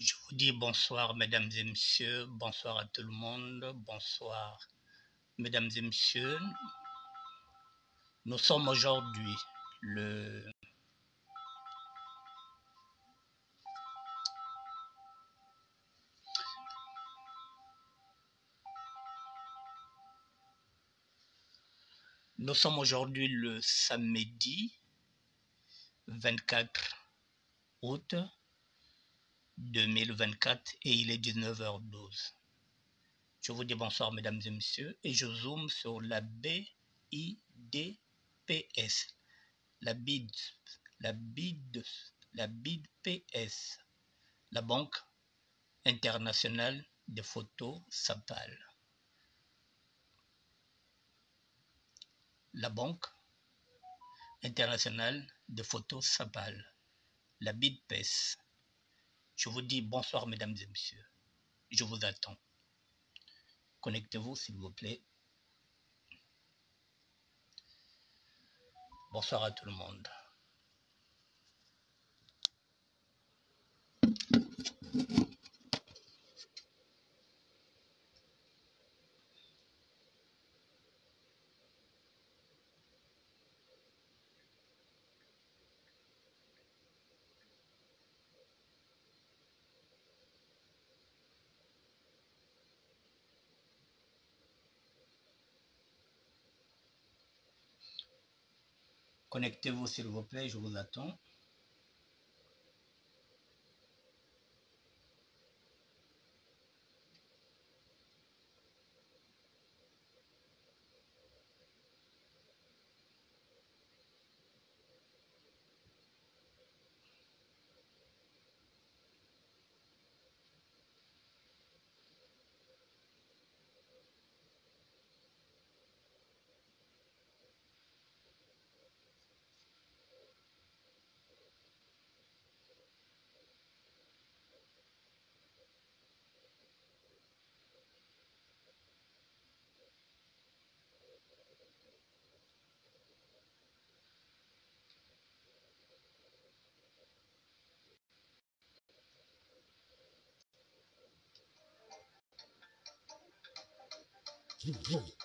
Je vous dis bonsoir, mesdames et messieurs, bonsoir à tout le monde, bonsoir, mesdames et messieurs. Nous sommes aujourd'hui le Nous sommes aujourd'hui le samedi 24 août 2024 et il est 19h12. Je vous dis bonsoir mesdames et messieurs et je zoome sur la BIDPS, la BID, la BID, la BIDPS, la Banque internationale des photos SAPAL. La Banque internationale des photos SAPAL, la BIDPS. Je vous dis bonsoir, mesdames et messieurs. Je vous attends. Connectez-vous, s'il vous plaît. Bonsoir à tout le monde. Connectez-vous s'il vous plaît, je vous attends. Vroom.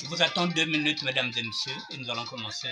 Je vous attends deux minutes, mesdames et messieurs, et nous allons commencer.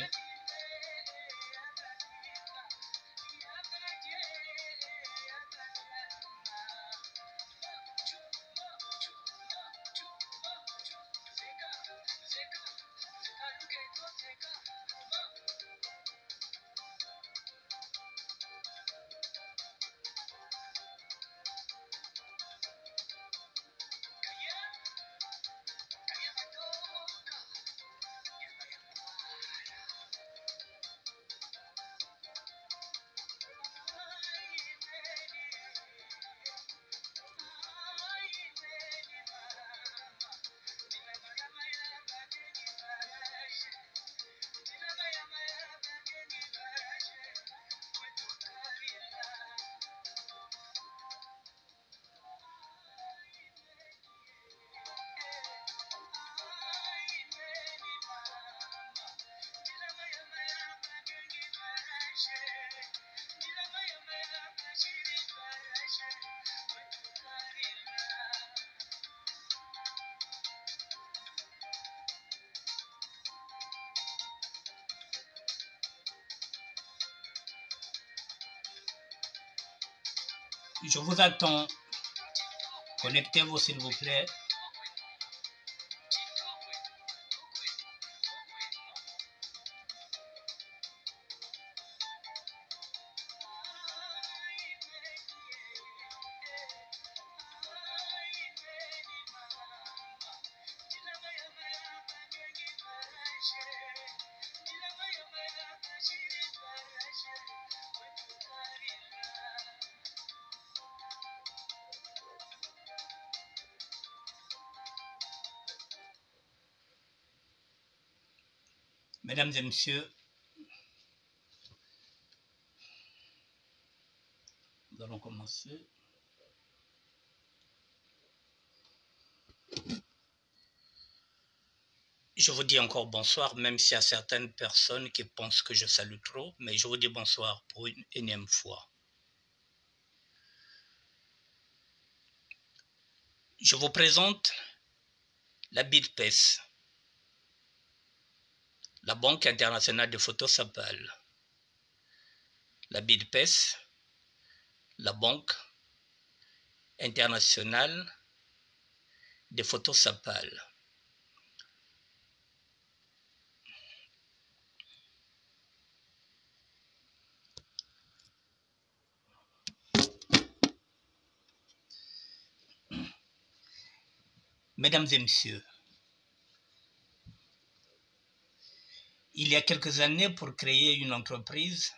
Je vous attends. Connectez-vous, s'il vous plaît. Mesdames et messieurs, nous allons commencer. Je vous dis encore bonsoir, même s'il y a certaines personnes qui pensent que je salue trop, mais je vous dis bonsoir pour une énième fois. Je vous présente la BIDPES, la Banque internationale de photos s'appelle. La BIDPES, la Banque internationale des photos s'appelle. Mesdames et messieurs, il y a quelques années, pour créer une entreprise,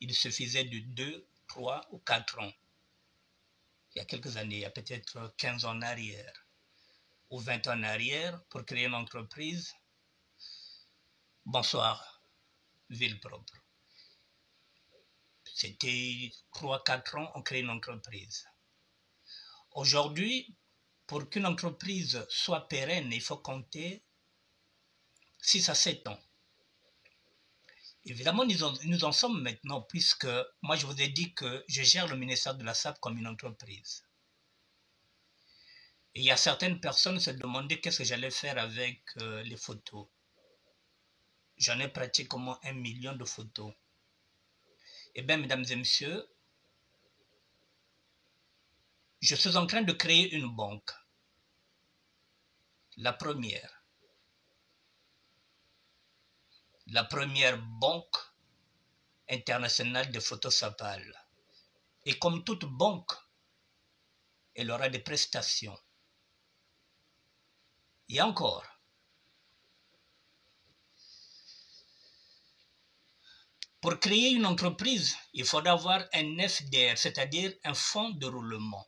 il suffisait de 2, 3 ou 4 ans. Il y a quelques années, il y a peut-être 15 ans en arrière ou 20 ans en arrière, pour créer une entreprise. Bonsoir, ville propre. C'était 3-4 ans, on crée une entreprise. Aujourd'hui, pour qu'une entreprise soit pérenne, il faut compter 6 à 7 ans. Évidemment, nous en, sommes maintenant, puisque moi, je vous ai dit que je gère le ministère de la SAP comme une entreprise. Et il y a certaines personnes se demandaient qu'est-ce que j'allais faire avec euh, les photos. J'en ai pratiquement un million de photos. Eh bien, mesdames et messieurs, je suis en train de créer une banque. La première. La première banque internationale de photos sapales. Et comme toute banque, elle aura des prestations. Et encore, pour créer une entreprise, il faudra avoir un FDR, c'est-à-dire un fonds de roulement.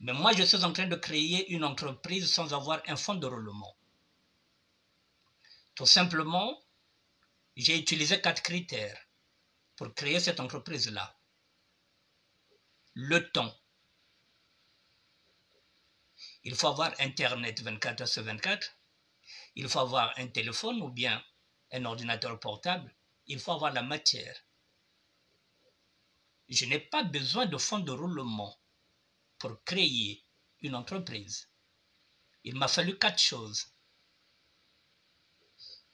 Mais moi, je suis en train de créer une entreprise sans avoir un fonds de roulement. Tout simplement, j'ai utilisé quatre critères pour créer cette entreprise-là. Le temps. Il faut avoir Internet 24 heures sur 24. Il faut avoir un téléphone ou bien un ordinateur portable. Il faut avoir la matière. Je n'ai pas besoin de fonds de roulement pour créer une entreprise. Il m'a fallu quatre choses.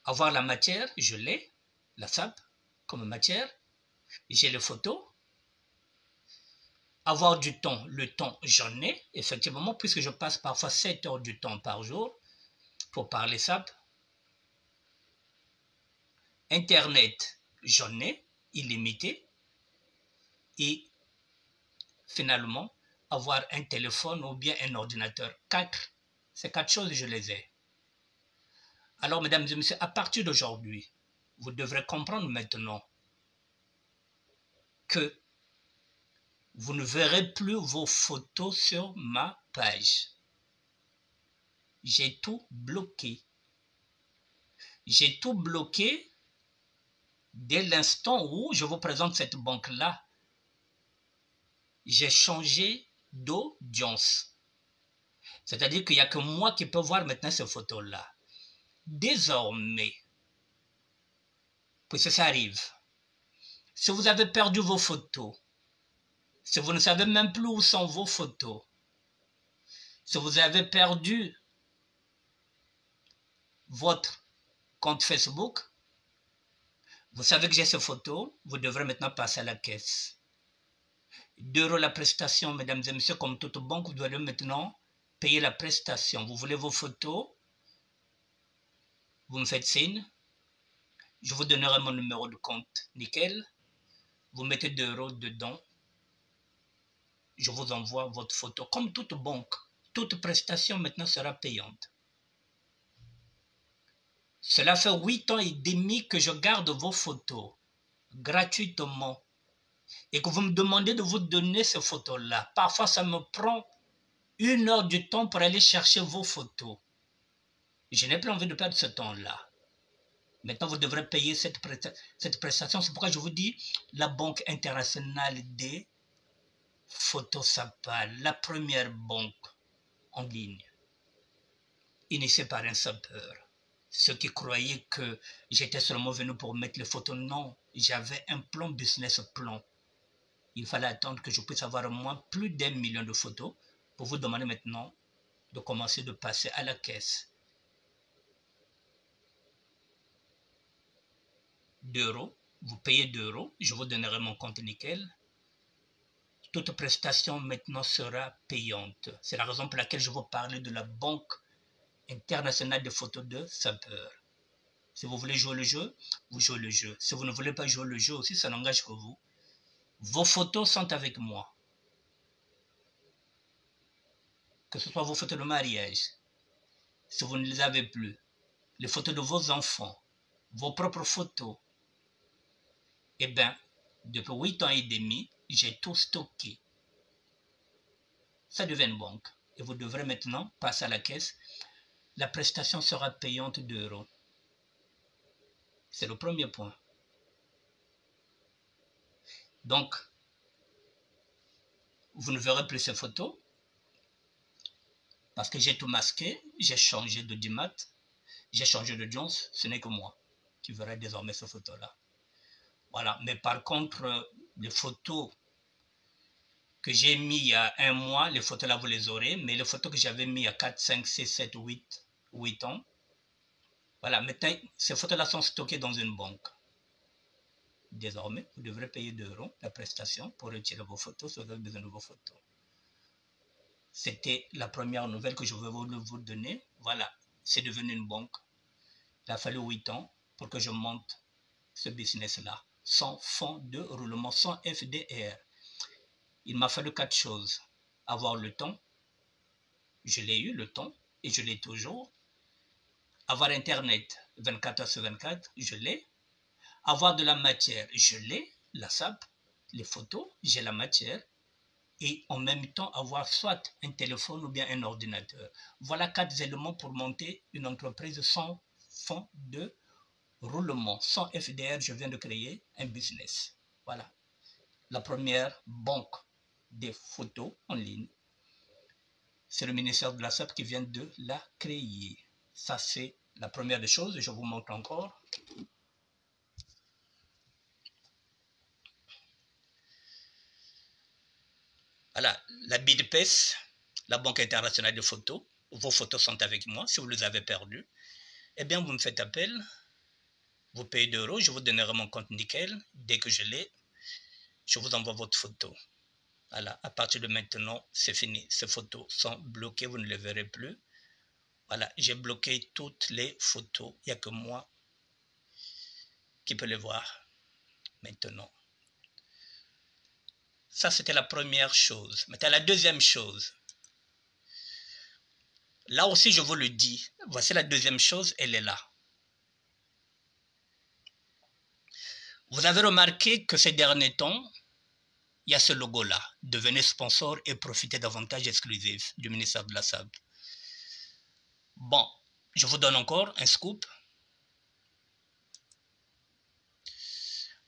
Avoir la matière, je l'ai, la SAP comme matière. J'ai les photos. Avoir du temps, le temps, j'en ai, effectivement, puisque je passe parfois 7 heures du temps par jour pour parler SAP. Internet, j'en ai, illimité. Et finalement, avoir un téléphone ou bien un ordinateur. Quatre, ces quatre choses, je les ai. Alors, mesdames et messieurs, à partir d'aujourd'hui, vous devrez comprendre maintenant que vous ne verrez plus vos photos sur ma page. J'ai tout bloqué. J'ai tout bloqué dès l'instant où je vous présente cette banque-là. J'ai changé d'audience. C'est-à-dire qu'il n'y a que moi qui peux voir maintenant ces photos-là. Désormais, puisque ça arrive, si vous avez perdu vos photos, si vous ne savez même plus où sont vos photos, si vous avez perdu votre compte Facebook, vous savez que j'ai ces photos, vous devrez maintenant passer à la caisse. 2 euros la prestation, mesdames et messieurs, comme toute banque, vous devez maintenant payer la prestation. Vous voulez vos photos, vous me faites signe, je vous donnerai mon numéro de compte, nickel. Vous mettez 2 euros dedans, je vous envoie votre photo. Comme toute banque, toute prestation maintenant sera payante. Cela fait 8 ans et demi que je garde vos photos gratuitement et que vous me demandez de vous donner ces photos-là. Parfois, ça me prend une heure du temps pour aller chercher vos photos. Je n'ai plus envie de perdre ce temps-là. Maintenant, vous devrez payer cette, cette prestation. C'est pourquoi je vous dis, la Banque internationale des Photosapal, la première banque en ligne, initiée par un sapeur. Ceux qui croyaient que j'étais seulement venu pour mettre les photos, non, j'avais un plan business plan. Il fallait attendre que je puisse avoir au moins plus d'un million de photos pour vous demander maintenant de commencer de passer à la caisse. D'euros, vous payez d'euros, je vous donnerai mon compte nickel. Toute prestation maintenant sera payante. C'est la raison pour laquelle je vous parler de la Banque internationale de photos de sapeur. Si vous voulez jouer le jeu, vous jouez le jeu. Si vous ne voulez pas jouer le jeu aussi, ça n'engage que vous. Vos photos sont avec moi. Que ce soit vos photos de mariage, si vous ne les avez plus, les photos de vos enfants, vos propres photos, eh bien, depuis 8 ans et demi, j'ai tout stocké. Ça devient une banque. Et vous devrez maintenant passer à la caisse. La prestation sera payante d'euros. C'est le premier point. Donc, vous ne verrez plus ces photos parce que j'ai tout masqué, j'ai changé de dimat, j'ai changé de Jones, ce n'est que moi qui verrai désormais ces photos-là. Voilà. Mais par contre, euh, les photos que j'ai mis il y a un mois, les photos là, vous les aurez. Mais les photos que j'avais mis il y a 4, 5, 6, 7, 8, 8 ans, voilà. Maintenant, ces photos là sont stockées dans une banque. Désormais, vous devrez payer 2 euros la prestation pour retirer vos photos si vous avez besoin de vos photos. C'était la première nouvelle que je veux vous donner. Voilà, c'est devenu une banque. Il a fallu 8 ans pour que je monte ce business-là sans fonds de roulement, sans FDR. Il m'a fallu quatre choses. Avoir le temps, je l'ai eu le temps et je l'ai toujours. Avoir Internet 24 heures sur 24, je l'ai. Avoir de la matière, je l'ai, la SAP, les photos, j'ai la matière. Et en même temps avoir soit un téléphone ou bien un ordinateur. Voilà quatre éléments pour monter une entreprise sans fonds de roulement sans FDR, je viens de créer un business. Voilà. La première banque des photos en ligne. C'est le ministère de la SAP qui vient de la créer. Ça, c'est la première des choses. Je vous montre encore. Voilà, la BIDPES, la Banque internationale de photos. Vos photos sont avec moi. Si vous les avez perdues, eh bien, vous me faites appel vous payez d'euros, je vous donnerai mon compte nickel. Dès que je l'ai, je vous envoie votre photo. Voilà, à partir de maintenant, c'est fini. Ces photos sont bloquées, vous ne les verrez plus. Voilà, j'ai bloqué toutes les photos. Il n'y a que moi qui peux les voir maintenant. Ça, c'était la première chose. Maintenant, la deuxième chose. Là aussi, je vous le dis. Voici la deuxième chose, elle est là. Vous avez remarqué que ces derniers temps, il y a ce logo-là. Devenez sponsor et profitez d'avantages exclusifs du ministère de la SAB. Bon, je vous donne encore un scoop.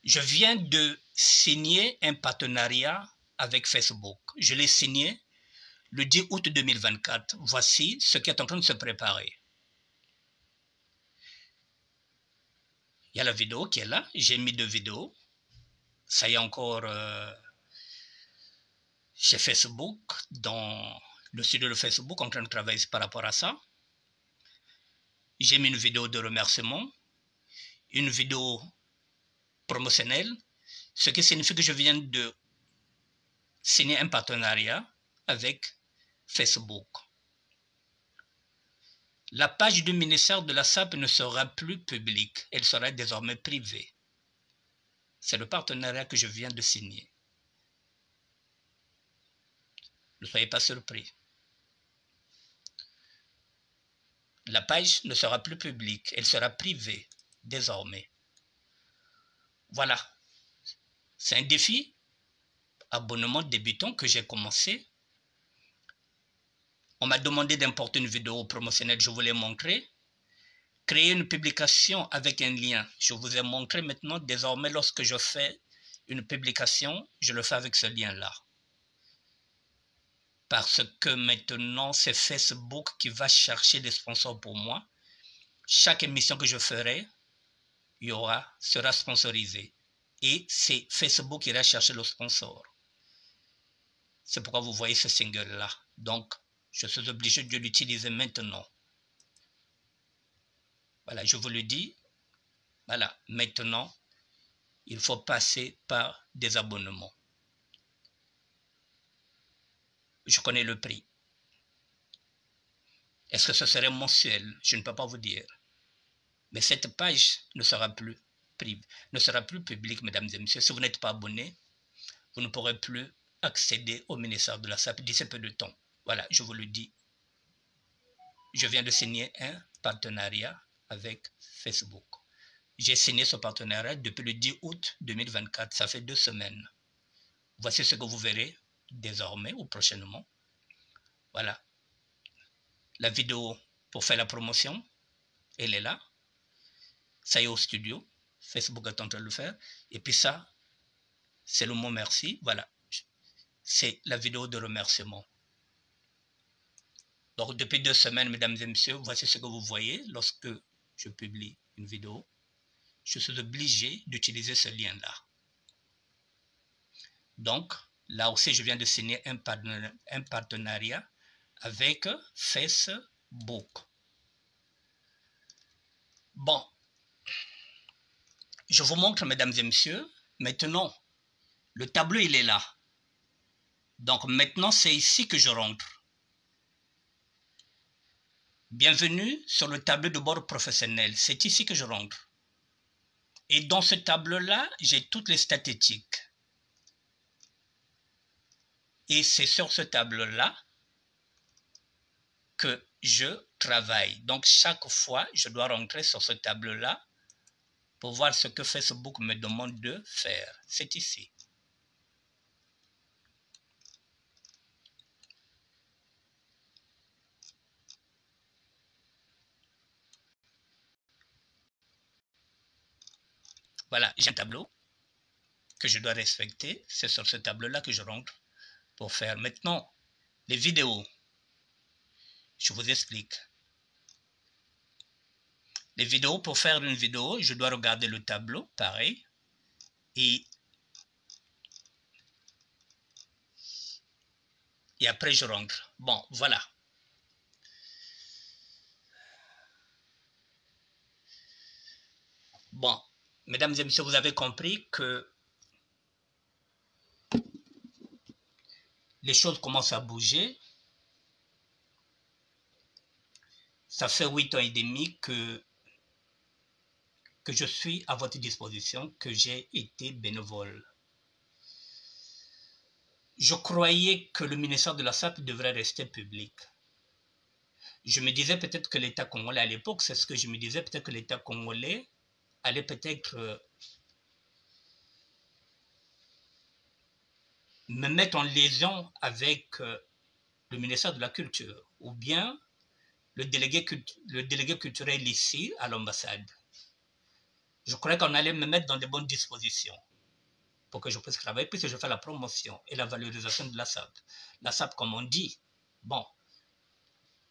Je viens de signer un partenariat avec Facebook. Je l'ai signé le 10 août 2024. Voici ce qui est en train de se préparer. Il y a la vidéo qui est là. J'ai mis deux vidéos. Ça y est encore euh, chez Facebook, dans le studio de Facebook, en train de travailler par rapport à ça. J'ai mis une vidéo de remerciement, une vidéo promotionnelle, ce qui signifie que je viens de signer un partenariat avec Facebook. La page du ministère de la SAP ne sera plus publique, elle sera désormais privée. C'est le partenariat que je viens de signer. Ne soyez pas surpris. La page ne sera plus publique, elle sera privée désormais. Voilà. C'est un défi abonnement débutant que j'ai commencé on m'a demandé d'importer une vidéo promotionnelle, je vous l'ai montré. créer une publication avec un lien. Je vous ai montré maintenant, désormais, lorsque je fais une publication, je le fais avec ce lien-là. Parce que maintenant, c'est Facebook qui va chercher des sponsors pour moi. Chaque émission que je ferai, il y aura, sera sponsorisée. Et c'est Facebook qui ira chercher le sponsor. C'est pourquoi vous voyez ce single-là. Donc, je suis obligé de l'utiliser maintenant. Voilà, je vous le dis. Voilà, maintenant, il faut passer par des abonnements. Je connais le prix. Est-ce que ce serait mensuel? Je ne peux pas vous dire. Mais cette page ne sera plus ne sera plus publique, mesdames et messieurs. Si vous n'êtes pas abonné, vous ne pourrez plus accéder au ministère de la SAP d'ici peu de temps. Voilà, je vous le dis. Je viens de signer un partenariat avec Facebook. J'ai signé ce partenariat depuis le 10 août 2024. Ça fait deux semaines. Voici ce que vous verrez désormais ou prochainement. Voilà. La vidéo pour faire la promotion, elle est là. Ça y est au studio. Facebook est en train de le faire. Et puis ça, c'est le mot merci. Voilà. C'est la vidéo de remerciement. Donc, depuis deux semaines, mesdames et messieurs, voici ce que vous voyez lorsque je publie une vidéo. Je suis obligé d'utiliser ce lien-là. Donc, là aussi, je viens de signer un, partenariat avec Facebook. Bon, je vous montre, mesdames et messieurs, maintenant, le tableau, il est là. Donc maintenant, c'est ici que je rentre. Bienvenue sur le tableau de bord professionnel. C'est ici que je rentre. Et dans ce tableau-là, j'ai toutes les statistiques. Et c'est sur ce tableau-là que je travaille. Donc chaque fois, je dois rentrer sur ce tableau-là pour voir ce que Facebook me demande de faire. C'est ici. Voilà, j'ai un tableau que je dois respecter. C'est sur ce tableau-là que je rentre pour faire. Maintenant, les vidéos. Je vous explique. Les vidéos, pour faire une vidéo, je dois regarder le tableau, pareil. Et, après, je rentre. Bon, voilà. Bon, mesdames et messieurs, vous avez compris que les choses commencent à bouger. Ça fait huit ans et demi que que je suis à votre disposition, que j'ai été bénévole. Je croyais que le ministère de la SAP devrait rester public. Je me disais peut-être que l'État congolais à l'époque, c'est ce que je me disais, peut-être que l'État congolais allait peut-être euh, me mettre en liaison avec euh, le ministère de la Culture ou bien le délégué, le délégué culturel ici à l'ambassade je croyais qu'on allait me mettre dans de bonnes dispositions pour que je puisse travailler, puisque je fais la promotion et la valorisation de la SAP. La SAP, comme on dit, bon,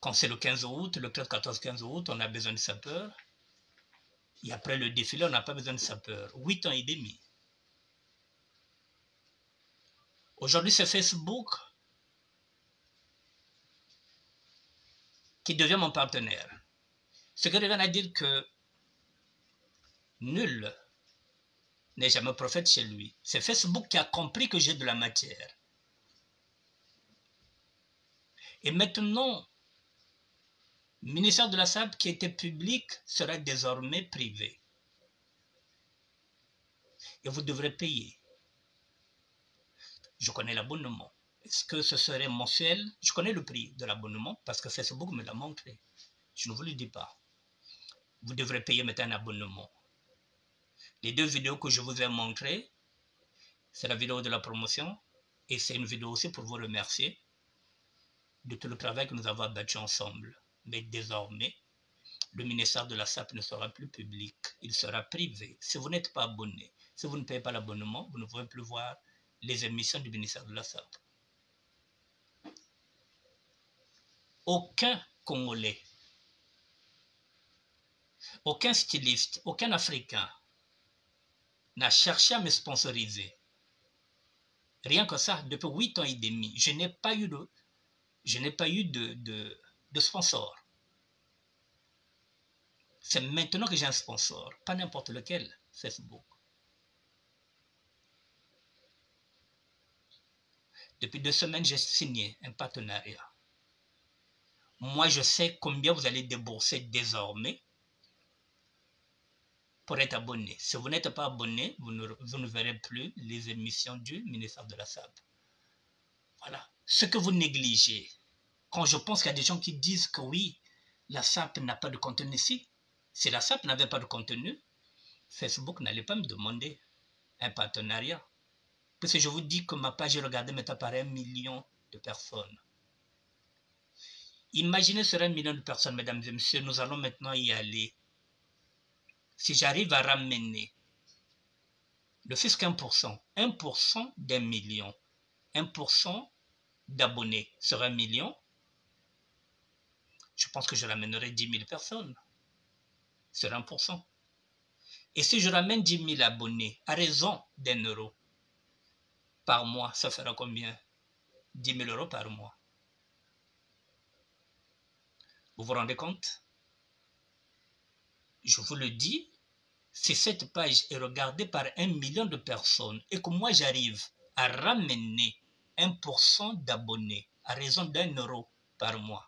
quand c'est le 15 août, le 13, 14, 15 août, on a besoin de sapeurs. Et après le défilé, on n'a pas besoin de sapeurs. Huit ans et demi. Aujourd'hui, c'est Facebook qui devient mon partenaire. Ce qui revient à dire que Nul n'est jamais prophète chez lui. C'est Facebook qui a compris que j'ai de la matière. Et maintenant, le ministère de la SAP qui était public sera désormais privé. Et vous devrez payer. Je connais l'abonnement. Est-ce que ce serait mensuel? Je connais le prix de l'abonnement parce que Facebook me l'a montré. Je ne vous le dis pas. Vous devrez payer maintenant un abonnement. Les deux vidéos que je vous ai montrées, c'est la vidéo de la promotion et c'est une vidéo aussi pour vous remercier de tout le travail que nous avons abattu ensemble. Mais désormais, le ministère de la SAP ne sera plus public, il sera privé. Si vous n'êtes pas abonné, si vous ne payez pas l'abonnement, vous ne pouvez plus voir les émissions du ministère de la SAP. Aucun Congolais, aucun styliste, aucun Africain n'a cherché à me sponsoriser. Rien que ça, depuis 8 ans et demi, je n'ai pas eu de, je n'ai pas eu de, de, de sponsor. C'est maintenant que j'ai un sponsor, pas n'importe lequel, Facebook. Depuis deux semaines, j'ai signé un partenariat. Moi, je sais combien vous allez débourser désormais pour être abonné. Si vous n'êtes pas abonné, vous ne, verrez plus les émissions du ministère de la SAP. Voilà. Ce que vous négligez, quand je pense qu'il y a des gens qui disent que oui, la SAP n'a pas de contenu ici, si la SAP n'avait pas de contenu, Facebook n'allait pas me demander un partenariat. Parce que je vous dis que ma page est regardée maintenant par un million de personnes. Imaginez sur un million de personnes, mesdames et messieurs, nous allons maintenant y aller. Si j'arrive à ramener le fisc 1%, 1% d'un million, 1% d'abonnés sur un million, je pense que je ramènerai 10 000 personnes sur 1%. Et si je ramène 10 000 abonnés à raison d'un euro par mois, ça fera combien? 10 000 euros par mois. Vous vous rendez compte? Je vous le dis, si cette page est regardée par un million de personnes et que moi j'arrive à ramener 1% d'abonnés à raison d'un euro par mois,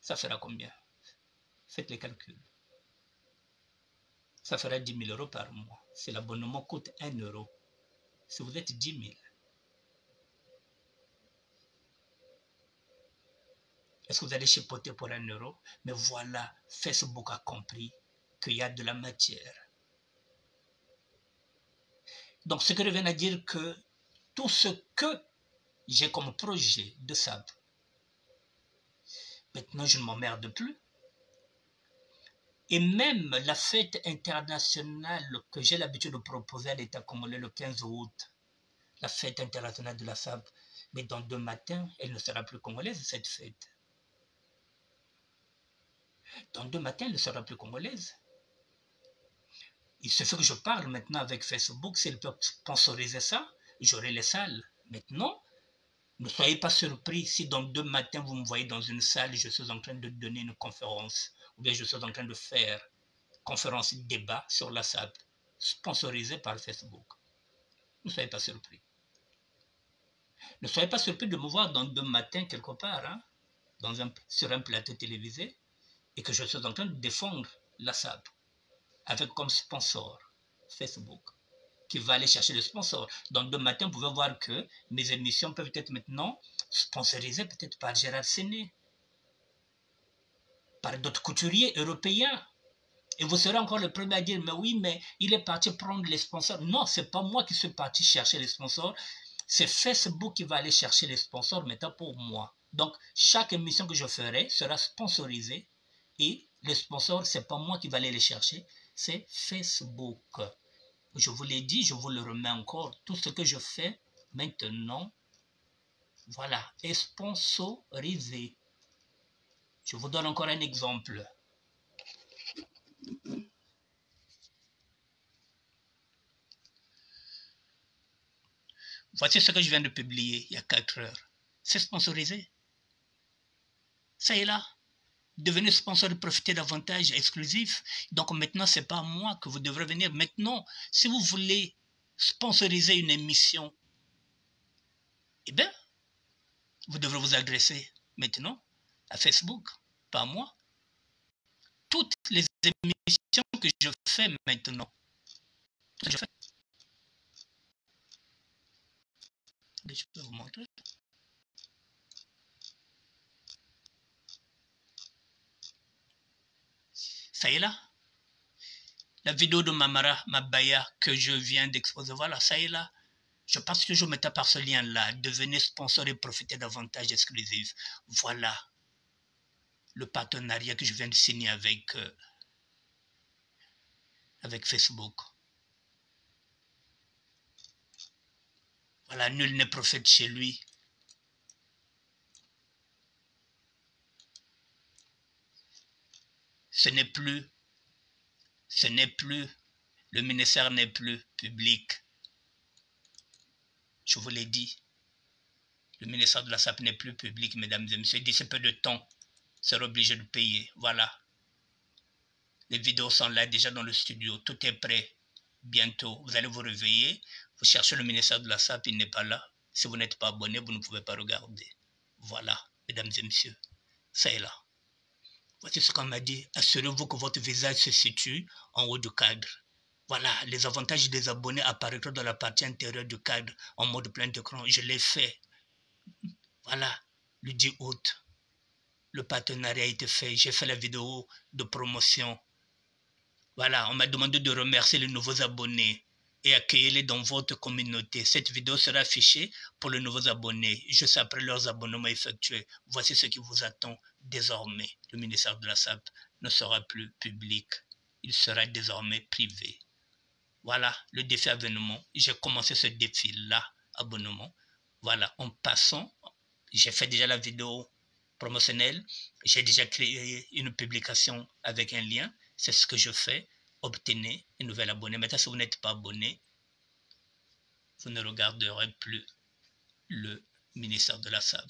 ça fera combien? Faites les calculs. Ça fera 10 000 euros par mois. Si l'abonnement coûte 1 euro, si vous êtes 10 000, Est-ce que vous allez chipoter pour un euro? Mais voilà, Facebook a compris qu'il y a de la matière. Donc, ce que je viens à dire que tout ce que j'ai comme projet de SAP, maintenant je ne m'emmerde plus. Et même la fête internationale que j'ai l'habitude de proposer à l'État congolais le 15 août, la fête internationale de la SAP, mais dans deux matins, elle ne sera plus congolaise, cette fête. Dans deux matins, elle ne sera plus congolaise. Il suffit que je parle maintenant avec Facebook, s'ils peuvent sponsoriser ça, j'aurai les salles. Maintenant, ne soyez pas surpris si dans deux matins vous me voyez dans une salle, je suis en train de donner une conférence, ou bien je suis en train de faire conférence débat sur la SAP, sponsorisée par Facebook. Ne soyez pas surpris. Ne soyez pas surpris de me voir dans deux matins quelque part, hein, sur un plateau télévisé, et que je suis en train de défendre la SAP avec comme sponsor Facebook qui va aller chercher le sponsor. Donc, demain matin, vous pouvez voir que mes émissions peuvent être maintenant sponsorisées peut-être par Gérard Séné, par d'autres couturiers européens. Et vous serez encore le premier à dire, mais oui, mais il est parti prendre les sponsors. Non, c'est pas moi qui suis parti chercher les sponsors. C'est Facebook qui va aller chercher les sponsors maintenant pour moi. Donc, chaque émission que je ferai sera sponsorisée et les sponsors, c'est pas moi qui vais aller les chercher, c'est Facebook. Je vous l'ai dit, je vous le remets encore. Tout ce que je fais maintenant, voilà, est sponsorisé. Je vous donne encore un exemple. Voici ce que je viens de publier il y a 4 heures. C'est sponsorisé. Ça est là devenez sponsor et profitez d'avantages exclusifs. Donc maintenant, ce n'est pas moi que vous devrez venir. Maintenant, si vous voulez sponsoriser une émission, eh bien, vous devrez vous adresser maintenant à Facebook, pas moi. Toutes les émissions que je fais maintenant, je fais. Je peux vous montrer. Là? La vidéo de Mamara Mabaya que je viens d'exposer, voilà, ça est là. Je passe toujours maintenant par ce lien-là. Devenez sponsor et profitez d'avantages exclusifs. Voilà. le partenariat que je viens de signer avec, euh, avec Facebook. Voilà, nul n'est prophète chez lui. Ce n'est plus, ce n'est plus, le ministère n'est plus public. Je vous l'ai dit. Le ministère de la SAP n'est plus public, mesdames et messieurs. D'ici peu de temps, sera obligé de payer. Voilà. Les vidéos sont là déjà dans le studio. Tout est prêt. Bientôt, vous allez vous réveiller. Vous cherchez le ministère de la SAP, il n'est pas là. Si vous n'êtes pas abonné, vous ne pouvez pas regarder. Voilà, mesdames et messieurs. Ça est là. Voici ce qu'on m'a dit. Assurez-vous que votre visage se situe en haut du cadre. Voilà, les avantages des abonnés apparaîtront dans la partie intérieure du cadre en mode plein d'écran. Je l'ai fait. Voilà, le 10 août. Le partenariat a été fait. J'ai fait la vidéo de promotion. Voilà, on m'a demandé de remercier les nouveaux abonnés et accueillez-les dans votre communauté. Cette vidéo sera affichée pour les nouveaux abonnés, juste après leurs abonnements effectués. Voici ce qui vous attend désormais. Le ministère de la SAP ne sera plus public. Il sera désormais privé. Voilà le défi abonnement. J'ai commencé ce défi-là, abonnement. Voilà, en passant, j'ai fait déjà la vidéo promotionnelle. J'ai déjà créé une publication avec un lien. C'est ce que je fais. Obtenez un nouvel abonné. Maintenant, si vous n'êtes pas abonné, vous ne regarderez plus le ministère de la SAB.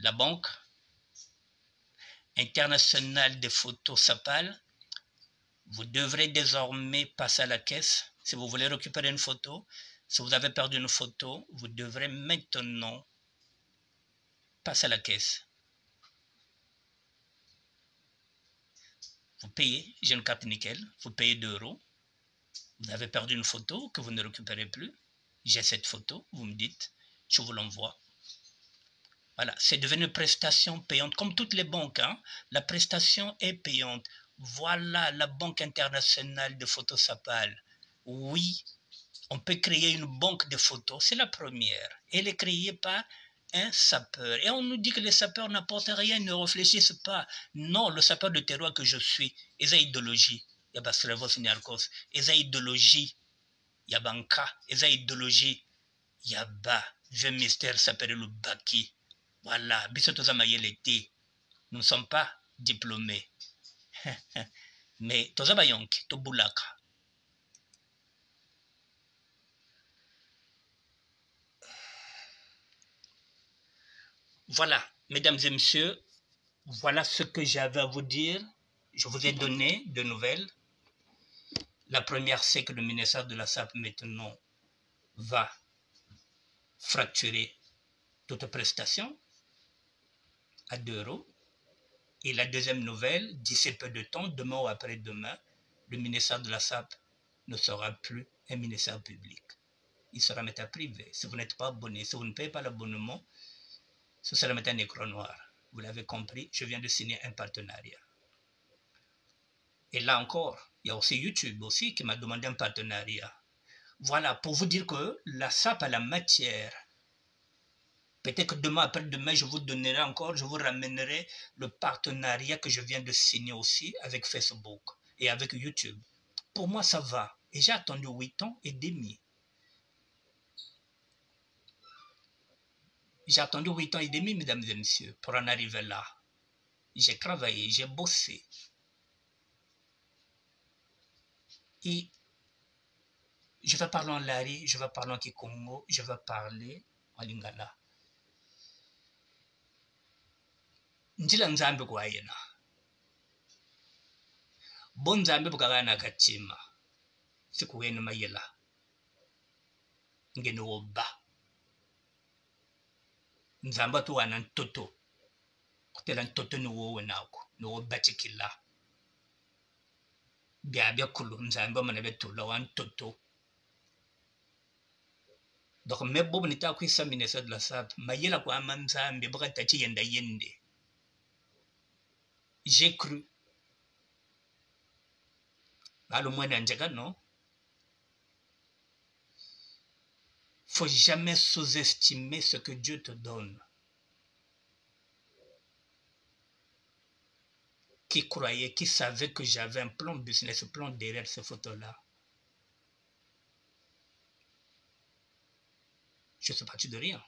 La Banque internationale des photos SAPAL, vous devrez désormais passer à la caisse si vous voulez récupérer une photo. Si vous avez perdu une photo, vous devrez maintenant passer à la caisse. Vous payez, j'ai une carte nickel, vous payez 2 euros. Vous avez perdu une photo que vous ne récupérez plus. J'ai cette photo, vous me dites, je vous l'envoie. Voilà, c'est devenu une prestation payante, comme toutes les banques. Hein. La prestation est payante. Voilà la Banque internationale de photos Sapal. Oui, on peut créer une banque de photos. C'est la première. Elle est créée par un sapeur. Et on nous dit que les sapeurs n'apportent rien, ne réfléchissent pas. Non, le sapeur de terroir que je suis, ils ont idéologie. Il y a idéologie. Il y a banca. Ils ont idéologie. Il y a bas. Vieux mystère s'appelle le baki. Voilà, nous ne sommes pas diplômés. Mais tozabayonki, tobulaka. Voilà, mesdames et messieurs, voilà ce que j'avais à vous dire. Je vous ai donné de nouvelles. La première, c'est que le ministère de la SAP maintenant va fracturer toute prestation à 2 euros. Et la deuxième nouvelle, d'ici peu de temps, demain ou après-demain, le ministère de la SAP ne sera plus un ministère public. Il sera un privé. Si vous n'êtes pas abonné, si vous ne payez pas l'abonnement, ce sera mettre un écran noir. Vous l'avez compris, je viens de signer un partenariat. Et là encore, il y a aussi YouTube aussi qui m'a demandé un partenariat. Voilà, pour vous dire que la SAP a la matière Peut-être que demain, après-demain, je vous donnerai encore, je vous ramènerai le partenariat que je viens de signer aussi avec Facebook et avec YouTube. Pour moi, ça va. Et j'ai attendu 8 ans et demi. J'ai attendu 8 ans et demi, mesdames et messieurs, pour en arriver là. J'ai travaillé, j'ai bossé. Et je vais parler en Lari, je vais parler en Kikongo, je vais parler en Lingala. njila nzambi kwa yena. Bo nzambi bukagana kachima. Sikuwenu mayela. Ngene woba. Nzamba tu ntoto. Kutela ntoto ni wowe nako. Ni woba chikila. Biabia kulu nzamba mana betula wa ntoto. Donc me bobu nitakwisa minesadla sat mayela kwama nzambi bukatachi yende. J'ai cru ngalo mwana njeka no faut jamais sous-estimer ce que Dieu te donne. Qui croyait, qui savait que j'avais un plan business, plan derrière ces photos-là. Je suis parti de rien.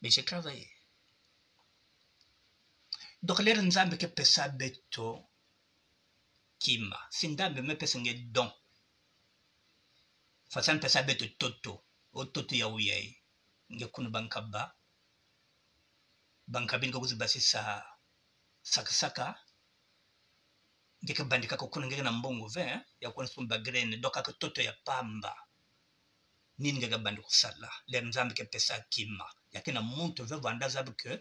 Mais j'ai travaillé. Donc, l'air nzambe ke pesa beto kima. Si nzambe me pesa nge don. Fasan pesa beto toto. O toto ya uyai. Nge kunu bankaba. Bankabi nge kokuzi basi sa sakasaka saka. Nge ke bandika ko kunu nge na mbongo ve. Eh? Ya kunu sumba grene. Doka ke toto ya pamba. Nini nge bandiko sala L'air nzambe ke pesa kima. Yakina muntu ve vanda zabu ke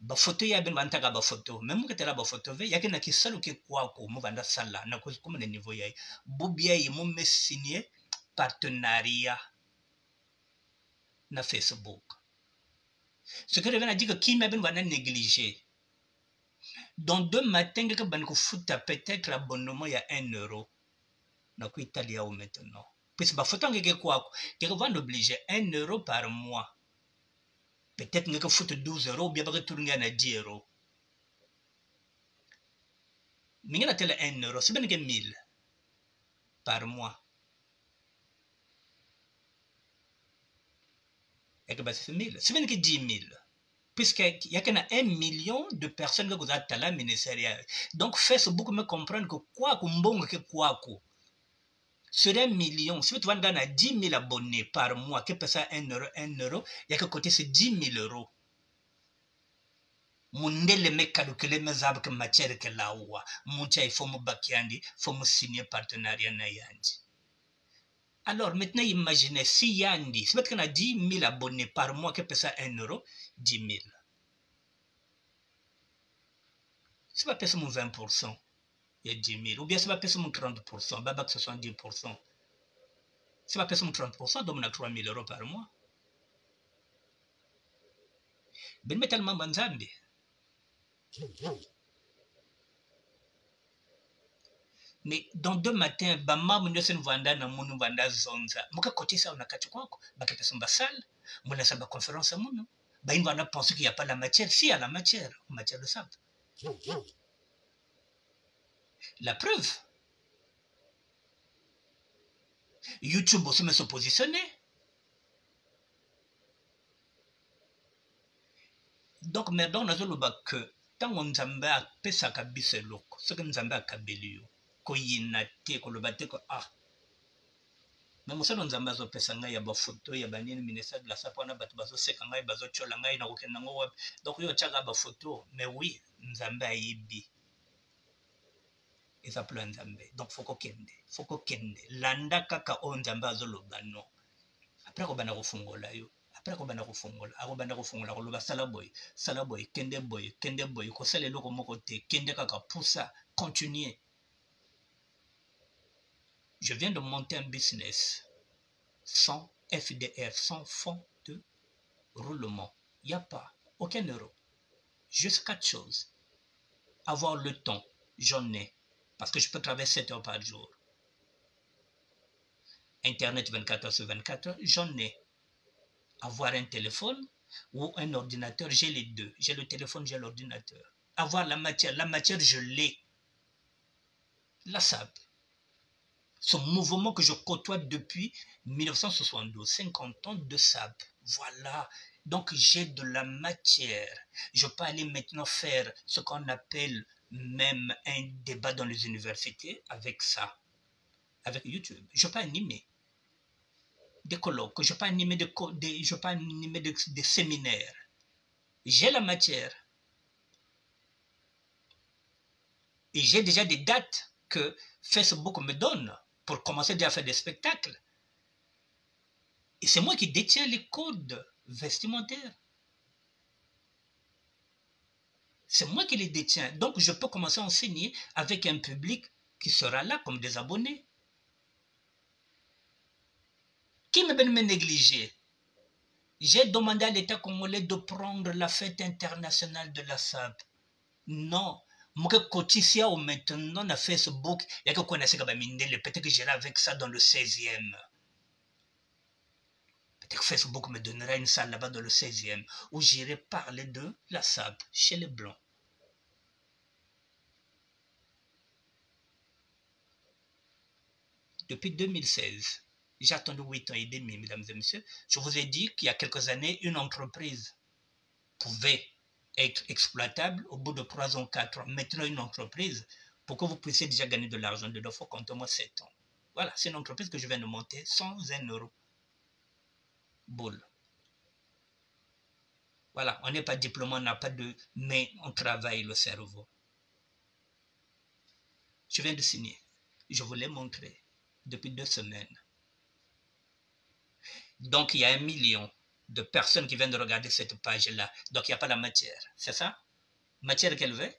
bafoto ya bino bantaga bafoto. Me mu ketela bafoto ve yake na kisalo ke kwako mu banda sala na kuma na niveau yayi bubia yi mu mesinie partenariat na facebook. Dire que qui m'a bien va négliger dans deux matins que ban ko futa peut-être abonnement ya 1 euro na ko italia au maintenant. Puis bafoto ngeke kwako ke vendre obligé 1 euro par mois peut-être nga ka foot 12 euros ou bien baka turunga na 10 euros. Minga na tele 1 euro c'est bien que 1000 par mois. Que bah c'est 1000 c'est bien que 10 000 puisque il y a qu'un 1 million de personnes que vous avez à la ministérielle donc Facebook me comprendre que quoi que mbongo que quoi que sur un million, si tu gagner 10 000 abonnés par mois, que ça 1 euro, 1 euro, il y a que côté c'est 10 000 euros. mundele me calculer mes arbres que matière que la oua muncha il faut me bakiandi faut me signer partenariat na yandi alors maintenant imaginez si yandi si peut a 10 000 abonnés par mois que ça 1 euro? 10 000 c'est pas mon 20% il y a 10 000. Ou bien c'est pas personne 30%, baba que ce soit 10%. C'est pas personne 30%, donc on a 3 000 euros par mois. Ben mais tellement banzambi. Mais dans deux matins, bama mwenye sen vanda na munu vanda zonza. Muka kote ça on a kati kwako. Baka personne basal. Muna saba conférence à munu. Bah il va penser qu'il n'y a pas la matière. Si, il y a la matière. Matière de sable. La preuve. YouTube aussi me se positionner. Donc maintenant, on a dit que ntango nzambe apesaka biso eloko soki nzambe akabeli yo koyina te koloba te ko ah me mosala nzambe azopesa ngai ya bafoto ya banini ministère de la sape wana bato bazoseka ngai bazotyola ngai na kokende yango wapi donc yo otyaka bafoto mais oui nzambe ayebi eza plo ya nzambe donc fo kokende fo kokende landa kaka oyo nzambe azoloba no apres kobanda kofungola yo apres kobanda kofungola akobanda kofungola koloba sala boye sala boye kende boye kende boye kosala eloko moko te kende kaka pusa continue je viens de monter un business sans FDR, sans fonds de roulement. Il n'y a pas aucun euro. Juste quatre choses. Avoir le temps, j'en ai, parce que je peux travailler 7 heures par jour. Internet 24 heures sur 24 heures, j'en ai. Avoir un téléphone ou un ordinateur, j'ai les deux. J'ai le téléphone, j'ai l'ordinateur. Avoir la matière, la matière, je l'ai. La SAP. Ce mouvement que je côtoie depuis 1972, 50 ans de SAP. Voilà. Donc j'ai de la matière. Je peux aller maintenant faire ce qu'on appelle même un débat dans les universités avec ça, avec YouTube. Je peux animer des colloques, je peux animer des, des je peux animer des, des séminaires. J'ai la matière. Et j'ai déjà des dates que Facebook me donne pour commencer déjà à faire des spectacles. Et c'est moi qui détiens les codes vestimentaires. C'est moi qui les détiens. Donc, je peux commencer à enseigner avec un public qui sera là comme des abonnés. Qui me me négliger? J'ai demandé à l'État congolais de prendre la fête internationale de la SAP. Non. Kotisia au maintenant na Facebook, il y a que Mindele, peut-être que j'irai avec ça dans le 16e. Facebook me donnera une salle là-bas dans le 16e où j'irai parler de la SAP chez les Blancs. Depuis 2016, j'ai attendu 8 ans et demi, mesdames et messieurs. Je vous ai dit qu'il y a quelques années, une entreprise pouvait être exploitable au bout de 3 ans, 4 ans. Maintenant, une entreprise, pour que vous puissiez déjà gagner de l'argent dedans, il faut compter moi 7 ans. Voilà, c'est une entreprise que je viens de monter sans un euro. Boule. Voilà, on n'est pas diplômé, on n'a pas de... Mais on travaille le cerveau. Je viens de signer. Je vous l'ai montré depuis deux semaines. Donc, il y a un million de personnes qui viennent de regarder cette page-là. Donc, il n'y a pas la matière. C'est ça? Matière qu'elle veut?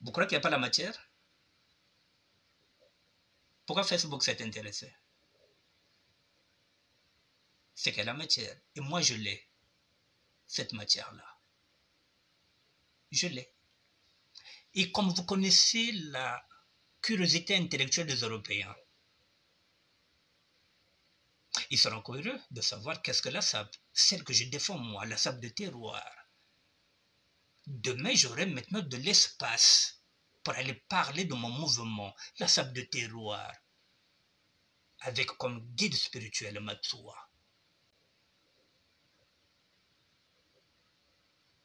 Vous croyez qu'il n'y a pas la matière? Pourquoi Facebook s'est intéressé? C'est qu'elle a la matière. Et moi, je l'ai. Cette matière-là. Je l'ai. Et comme vous connaissez la curiosité intellectuelle des Européens, ils seront curieux de savoir qu'est-ce que la sable, celle que je défends moi, la sable de terroir. Demain, j'aurai maintenant de l'espace pour aller parler de mon mouvement, la sable de terroir, avec comme guide spirituel Matsuwa.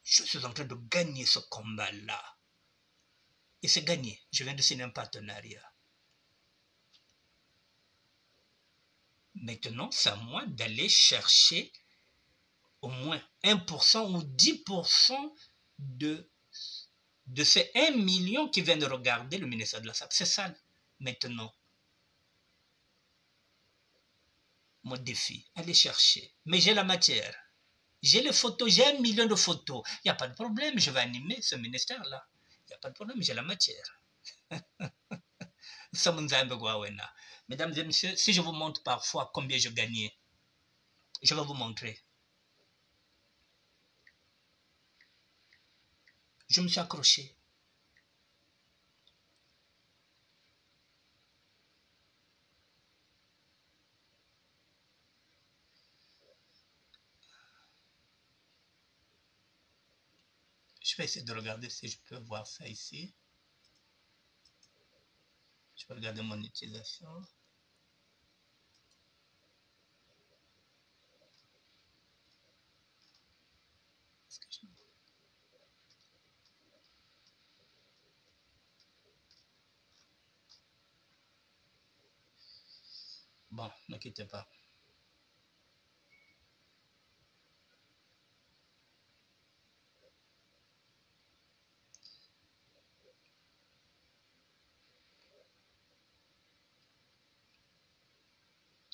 Je suis en train de gagner ce combat-là. Et c'est gagné. Je viens de signer un partenariat. Maintenant, c'est à moi d'aller chercher au moins 1% ou 10% de, de ces 1 million qui viennent de regarder le ministère de la SAP. C'est ça, maintenant. Mon défi, aller chercher. Mais j'ai la matière. J'ai les photos, j'ai un million de photos. Il n'y a pas de problème, je vais animer ce ministère-là. Il n'y a pas de problème, j'ai la matière. Mesdames et messieurs, si je vous montre parfois combien je gagnais, je vais vous montrer. Je me suis accroché. Je vais essayer de regarder si je peux voir ça ici. Je vais regarder mon utilisation. Bon, ne quittez pas.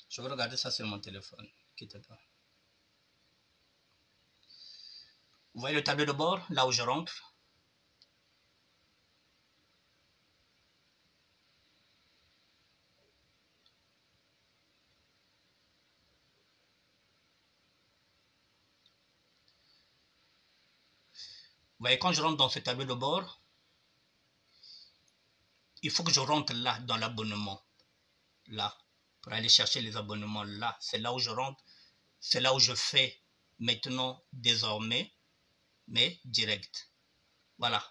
Je vais regarder ça sur mon téléphone. Ne quittez pas. Vous voyez le tableau de bord, là où je rentre? Vous voyez, quand je rentre dans ce tableau de bord, il faut que je rentre là, dans l'abonnement. Là, pour aller chercher les abonnements là. C'est là où je rentre. C'est là où je fais maintenant, désormais, mes directs. Voilà.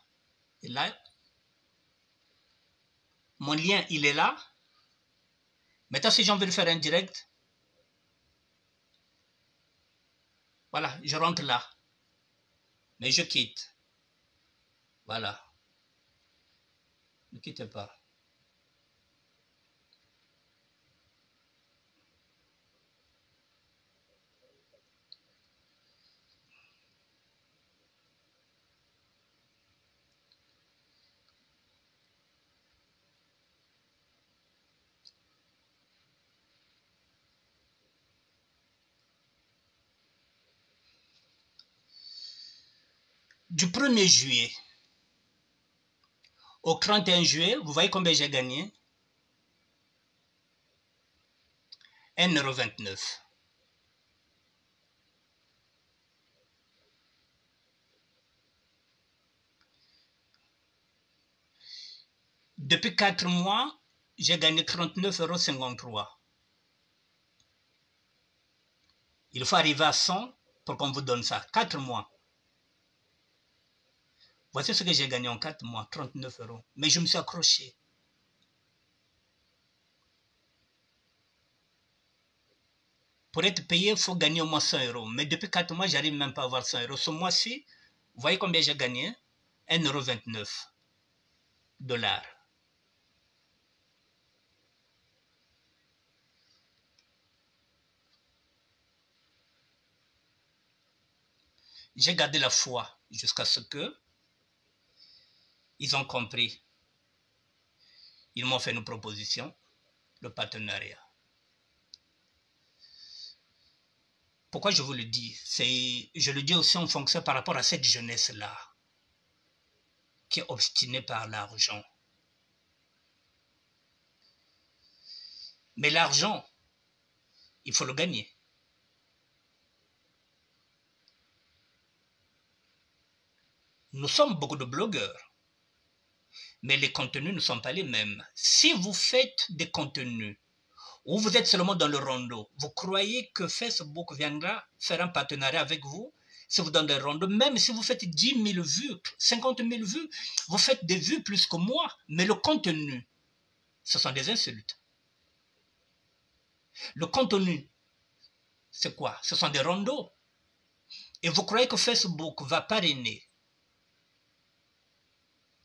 Et là, mon lien, il est là. Maintenant, si j'ai envie de faire un direct, voilà, je rentre là. Mais je quitte. Voilà. Ne quittez pas. Du 1er juillet au 31 juillet, vous voyez combien j'ai gagné? 1,29€. Depuis 4 mois, j'ai gagné 39,53 euros. Il faut arriver à 100 pour qu'on vous donne ça. 4 mois. Voici ce que j'ai gagné en 4 mois, 39 euros. Mais je me suis accroché. Pour être payé, il faut gagner au moins 100 euros. Mais depuis 4 mois, j'arrive même pas à avoir 100 euros. Ce mois-ci, vous voyez combien j'ai gagné? 1,29 euros. Dollars. J'ai gardé la foi jusqu'à ce que ils ont compris. Ils m'ont fait une proposition, le partenariat. Pourquoi je vous le dis? C'est, Je le dis aussi en fonction par rapport à cette jeunesse-là, qui est obstinée par l'argent. Mais l'argent, il faut le gagner. Nous sommes beaucoup de blogueurs, mais les contenus ne sont pas les mêmes. Si vous faites des contenus où vous êtes seulement dans le rondeau, vous croyez que Facebook viendra faire un partenariat avec vous si vous donnez des rondeaux, même si vous faites 10 000 vues, 50 000 vues, vous faites des vues plus que moi, mais le contenu, ce sont des insultes. Le contenu, c'est quoi? Ce sont des rondeaux. Et vous croyez que Facebook va parrainer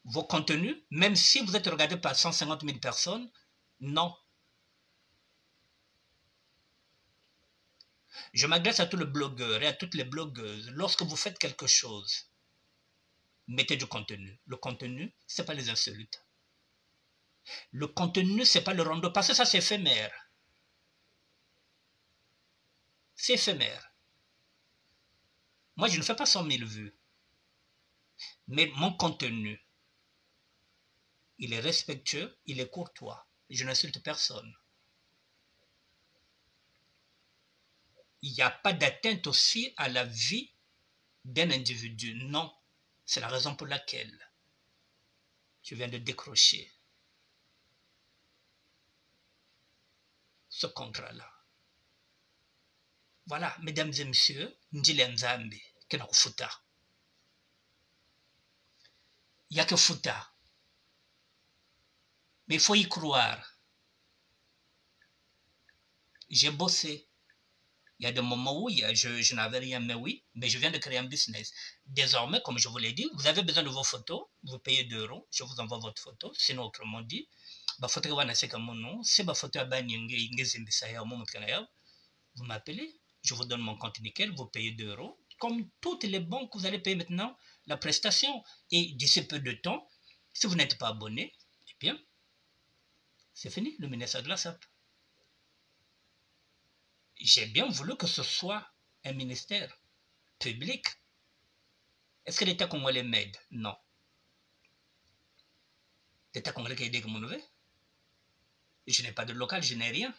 vos contenus, même si vous êtes regardé par 150 000 personnes, non. Je m'adresse à tous les blogueurs et à toutes les blogueuses. Lorsque vous faites quelque chose, mettez du contenu. Le contenu, ce n'est pas les insultes. Le contenu, ce n'est pas le rondo, parce que ça, c'est éphémère. C'est éphémère. Moi, je ne fais pas 100 000 vues. Mais mon contenu, il est respectueux, il est courtois. Je n'insulte personne. Il n'y a pas d'atteinte aussi à la vie d'un individu. Non, c'est la raison pour laquelle je viens de décrocher ce contrat-là. Voilà, mesdames et messieurs, Ndile Nzambi, Il n'y a que Futa. Mais il faut y croire. J'ai bossé. Il y a des moments où je, je n'avais rien, mais oui, mais je viens de créer un business. Désormais, comme je vous l'ai dit, vous avez besoin de vos photos, vous payez 2 euros, je vous envoie votre photo, sinon autrement dit, vous m'appelez, je vous donne mon compte nickel, vous payez 2 euros. Comme toutes les banques, vous allez payer maintenant la prestation. Et d'ici peu de temps, si vous n'êtes pas abonné, eh bien, c'est fini, le ministère de la SAP. J'ai bien voulu que ce soit un ministère public. Est-ce que l'État congolais m'aide? Non. L'État congolais qui aide mon neveu Je n'ai pas de local, je n'ai rien.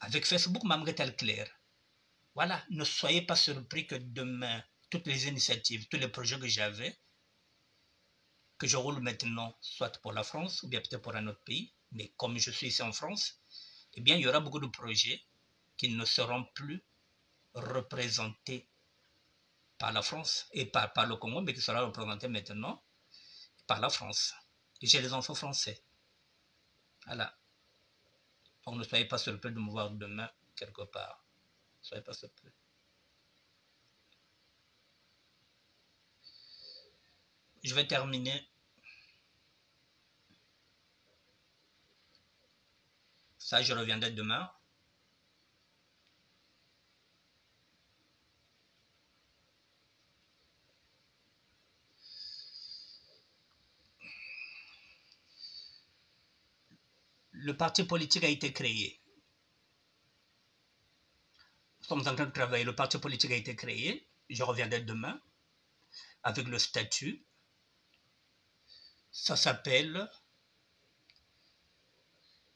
Avec Facebook, ma est clair. Voilà, ne soyez pas surpris que demain, toutes les initiatives, tous les projets que j'avais, que je roule maintenant, soit pour la France ou bien peut-être pour un autre pays, mais comme je suis ici en France, eh bien, il y aura beaucoup de projets qui ne seront plus représentés par la France et par, par le Congo, mais qui seront représentés maintenant par la France. J'ai les enfants français. Voilà. Donc ne soyez pas surpris de me voir demain quelque part. Ne soyez pas surpris. je vais terminer. Ça, je reviendrai demain. Le parti politique a été créé. Nous sommes en train de travailler. Le parti politique a été créé. Je reviendrai demain avec le statut ça s'appelle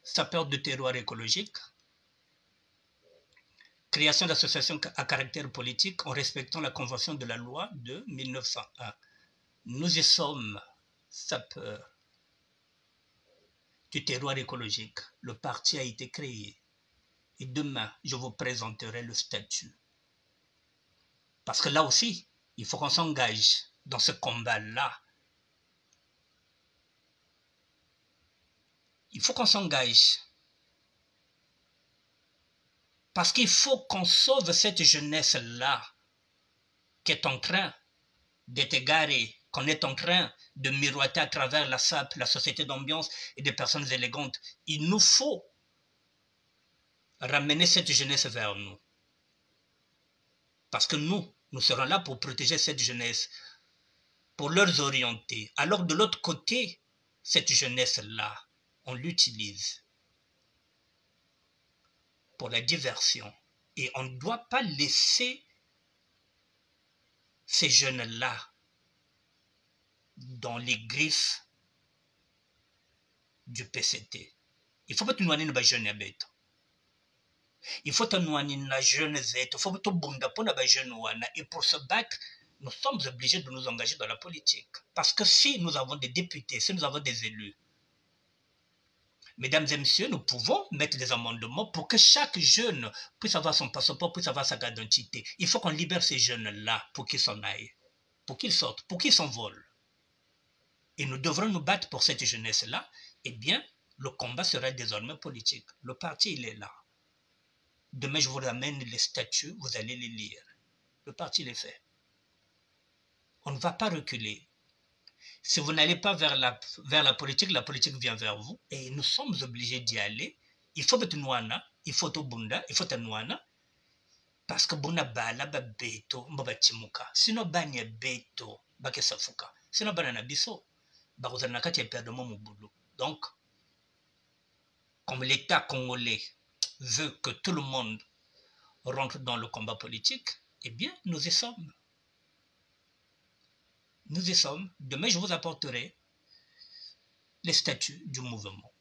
sapeur de terroir écologique, création d'associations à caractère politique en respectant la convention de la loi de 1901. Nous y sommes sapeurs du terroir écologique, le parti a été créé. Et demain, je vous présenterai le statut. Parce que là aussi, il faut qu'on s'engage dans ce combat-là. Il faut qu'on s'engage. Parce qu'il faut qu'on sauve cette jeunesse-là qui est en train d'être égarée, qu'on est en train de miroiter à travers la SAP, la société d'ambiance et des personnes élégantes. Il nous faut ramener cette jeunesse vers nous. Parce que nous, nous serons là pour protéger cette jeunesse, pour leur orienter. Alors de l'autre côté, cette jeunesse-là, on l'utilise pour la diversion. Et on ne doit pas laisser ces jeunes-là dans les griffes du PCT. Il faut pas que nous ayons jeunes bêtes. Il faut que nous ayons jeunes zetu. Il faut que nous ayons jeunes wana. Et pour se battre, nous sommes obligés de nous engager dans la politique. Parce que si nous avons des députés, si nous avons des élus, Mesdames et messieurs, nous pouvons mettre des amendements pour que chaque jeune puisse avoir son passeport, puisse avoir sa carte d'identité. Il faut qu'on libère ces jeunes-là pour qu'ils s'en aillent, pour qu'ils sortent, pour qu'ils s'envolent. Et nous devrons nous battre pour cette jeunesse-là. Eh bien, le combat sera désormais politique. Le parti, il est là. Demain, je vous ramène les statuts, vous allez les lire. Le parti les fait. On ne va pas reculer. Si vous n'allez pas vers la, vers la politique, la politique vient vers vous. Et nous sommes obligés d'y aller. Il faut être Nouana, il faut être Bunda, il faut être Nouana. Parce que Buna Bala ba beto mboba timuka. Sino banya beto bake safuka. Sino bana na biso. Bakozana na kati ya perdement mobulu. Donc, comme l'État congolais veut que tout le monde rentre dans le combat politique, eh bien, nous y sommes. Nous y sommes. Demain, je vous apporterai les statuts du mouvement.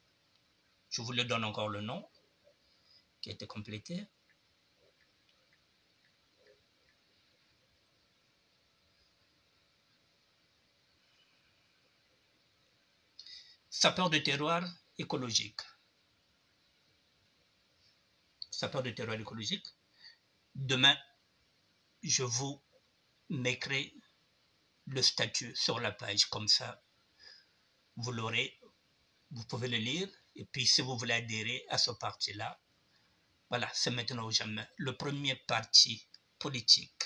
Je vous le donne encore le nom qui a été complété. Sapeur de terroir écologique. Sapeur de terroir écologique. Demain, je vous mettrai le statut sur la page comme ça. Vous l'aurez, vous pouvez le lire. Et puis si vous voulez adhérer à ce parti-là, voilà, c'est maintenant ou jamais le premier parti politique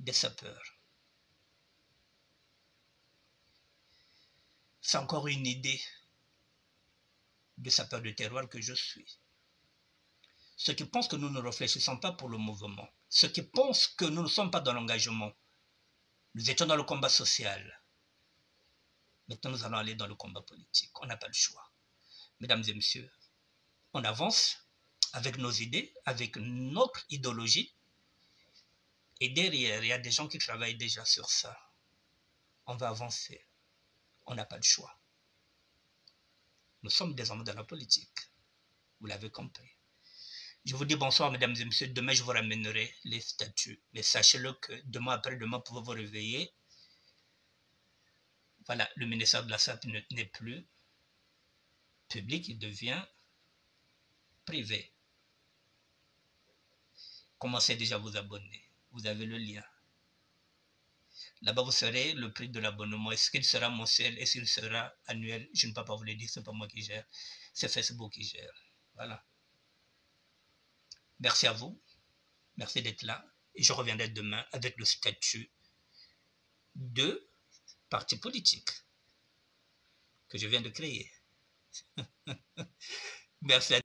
des sapeurs. C'est encore une idée de sapeur de terroir que je suis. Ceux qui pensent que nous ne réfléchissons pas pour le mouvement, ceux qui pensent que nous ne sommes pas dans l'engagement, nous étions dans le combat social. Maintenant, nous allons aller dans le combat politique. On n'a pas le choix. Mesdames et messieurs, on avance avec nos idées, avec notre idéologie. Et derrière, il y a des gens qui travaillent déjà sur ça. On va avancer. On n'a pas le choix. Nous sommes désormais dans la politique. Vous l'avez compris. Je vous dis bonsoir, mesdames et messieurs. Demain, je vous ramènerai les statuts. Mais sachez-le que demain après-demain, pour vous réveiller, voilà, le ministère de la SAP n'est plus public, il devient privé. Commencez déjà à vous abonner. Vous avez le lien. Là-bas, vous serez le prix de l'abonnement. Est-ce qu'il sera mensuel? Est-ce qu'il sera annuel? Je ne peux pas vous le dire, ce n'est pas moi qui gère. C'est Facebook qui gère. Voilà. Merci à vous. Merci d'être là. Et je reviendrai demain avec le statut de parti politique que je viens de créer. Merci à